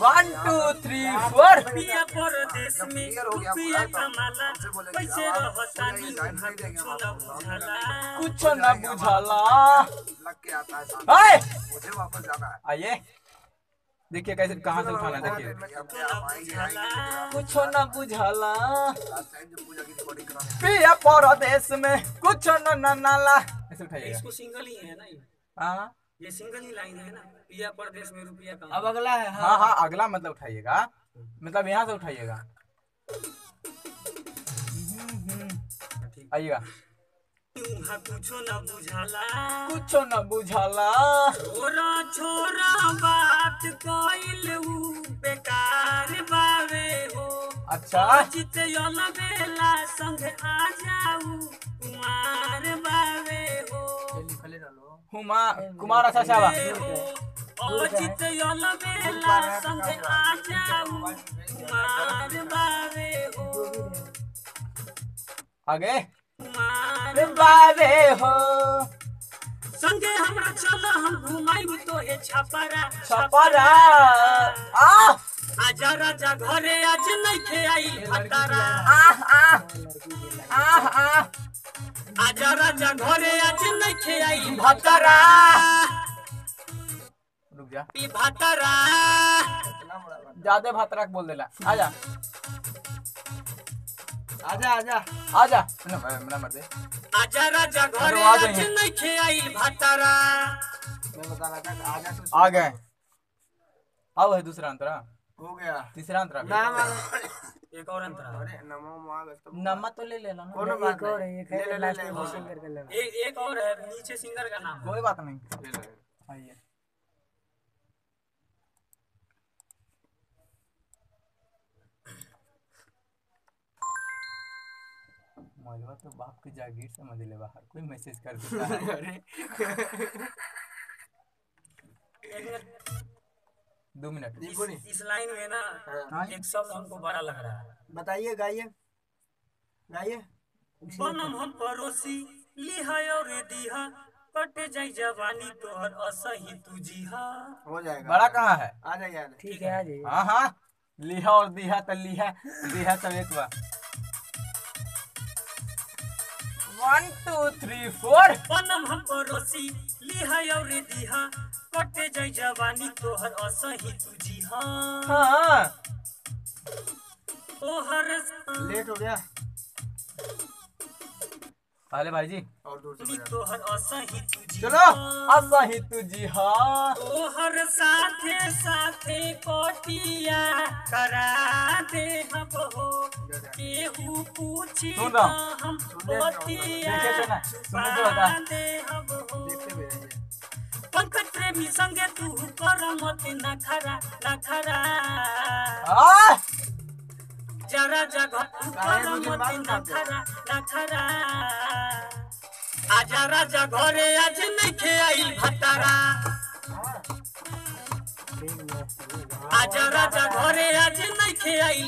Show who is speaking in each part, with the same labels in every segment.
Speaker 1: One two three four
Speaker 2: पिया परदेश में रुपया कमाला कैसे रहता नी कुछ न बुझाला
Speaker 1: कुछ न बुझाला
Speaker 3: लग के आता है मुझे वापस जाना है
Speaker 1: आइए। देखिए कैसे कहाँ से उठाना है देखिए। कुछ न बुझाला। पिया परदेश में कुछ न नाला। ऐसे उठाइएगा।
Speaker 2: इसको सिंगल ही है ना ये?
Speaker 1: हाँ।
Speaker 2: ये सिंगल ही लाइन है ना? पिया परदेश में रुपया कमा
Speaker 4: अब अगला है
Speaker 1: हाँ। हाँ अगला मतलब उठाइएगा। मतलब यहाँ से उठाइएगा। आइएगा।
Speaker 2: कुछो न बुझाला।
Speaker 1: कुछ न बुझाला।
Speaker 2: छोरा छोरा बात कइल बेकार बावे हो।
Speaker 1: अच्छा।
Speaker 2: यल बेला संग आ जाऊ कुमार
Speaker 1: हुमा कुमार अच्छा साहब
Speaker 2: यल बेला संग आ जाऊ कुमार बावे हो।
Speaker 1: आगे।
Speaker 2: कुमार
Speaker 1: बाबे हो।
Speaker 2: संगे हमरा चल हम घुमाई तो हे छपरा।
Speaker 1: छपरा। आ
Speaker 2: आजा राजा घरे आज नहीं खे आई भतारा
Speaker 1: आह आह आह आह।
Speaker 2: आजा राजा घरे आज नहीं खे आई
Speaker 1: भतरा। रुक जा।
Speaker 2: ई भतारा।
Speaker 1: ज़्यादा भतरा बोल देला। आजा।
Speaker 4: आजा आजा।
Speaker 1: आजा। न- न मर दे।
Speaker 2: आजा राजा घरे आज नहीं खे आई भतारा।
Speaker 4: मैं बता रहा था आजा
Speaker 1: आ गए। अब है दूसरा अंतरा।
Speaker 4: हो गया।
Speaker 1: तीसरा अंतरा।
Speaker 4: नाम आ-
Speaker 2: एक और अंतरा।
Speaker 4: अरे नमो मांग तो
Speaker 1: नमा तो ले लेला ना।
Speaker 4: कोनो बात नहीं ले ले ले ले वो सिंगर कर लेना।
Speaker 2: एक एक और है नीचे सिंगर का नाम।
Speaker 1: कोई बात नहीं।
Speaker 4: ले ले।
Speaker 1: आइए। मोबाइलवा तो बाप की जागीर समझ ले बाहर कोई मैसेज कर देता है।
Speaker 4: अरे।
Speaker 2: एक मिनट,
Speaker 1: दो मिनट।
Speaker 2: इस, इस लाइन में ना
Speaker 1: हाँ।
Speaker 2: एक शब्द हमको बड़ा लग रहा है।
Speaker 4: बताइए गाइए। गाइए।
Speaker 2: बनम हम पड़ोसी लिहा और दीहा। कटे जाई जवानी तोहर असही तुझीहा
Speaker 4: हो। जाएगा।
Speaker 1: बड़ा कहाँ है?
Speaker 4: आ जाइए आ जाइए।
Speaker 2: ठीक है आ जाइए।
Speaker 1: हाँ हाँ। लिहा और दिहा तो लिहा दिहा सब एक बार वन टू थ्री फोर
Speaker 2: बनम हम पड़ोसी लिहा और दीहा कटे जाई जवानी तोहर असही तुझीहा
Speaker 1: हाँ।
Speaker 2: तोहर
Speaker 4: लेट हो गया।
Speaker 1: पहले भाई जी
Speaker 4: और दूर से।
Speaker 2: तोहर असही तुझीहा
Speaker 1: चलो असही तुझी हाँ
Speaker 2: तोहर साथे साथे कोटिया करा दे हम हो केहू पूछी हम
Speaker 1: होता।
Speaker 2: दे हम पंकज प्रेमी संगे तू कर मत नखरा नखरा जरा जगह तू कर मत? नखरा नखरा आजा राजा घरे आज नहीं खे आई भतारा आजा राजा घरे आज नहीं खे आई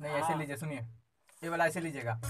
Speaker 1: नहीं ऐसे लीजिए सुनिए। ये वाला ऐसे लीजिएगा।